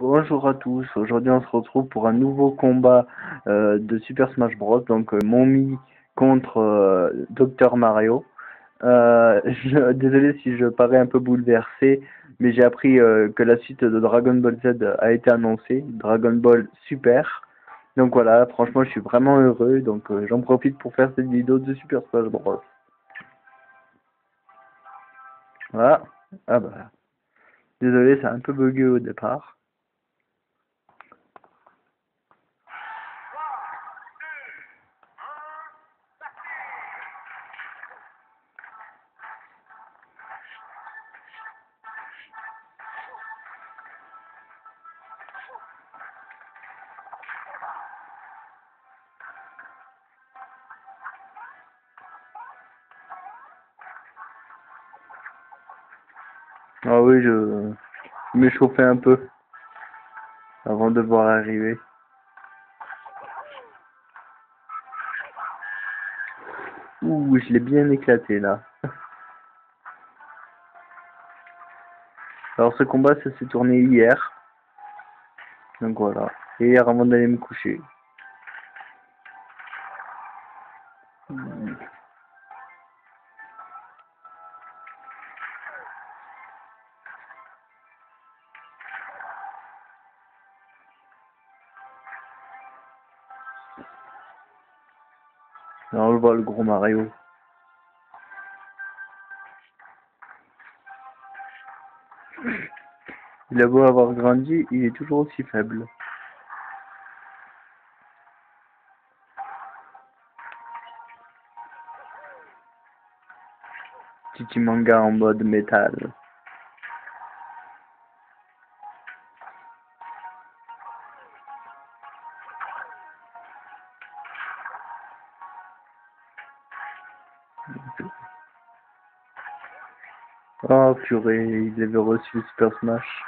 Bonjour à tous, aujourd'hui on se retrouve pour un nouveau combat euh, de Super Smash Bros. Donc euh, Momi contre euh, Dr Mario. Désolé si je parais un peu bouleversé, mais j'ai appris que la suite de Dragon Ball Z a été annoncée, Dragon Ball Super. Donc voilà, franchement je suis vraiment heureux, donc j'en profite pour faire cette vidéo de Super Smash Bros. Voilà, ah bah, désolé, c'est un peu bugué au départ. Ah oui, je, je m'échauffais un peu avant de voir arriver. Ouh, je l'ai bien éclaté là. Alors ce combat, ça s'est tourné hier. Donc voilà. Hier avant d'aller me coucher. On le voit le gros Mario. Il a beau avoir grandi, il est toujours aussi faible. Titi manga en mode métal. Oh purée, il avait reçu Super Smash.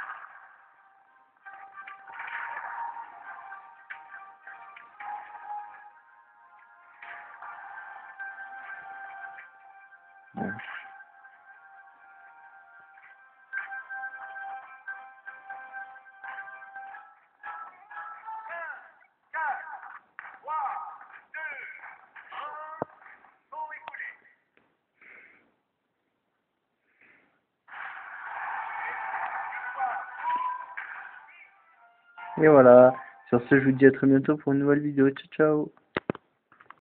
Et voilà, sur ce je vous dis à très bientôt pour une nouvelle vidéo, ciao ciao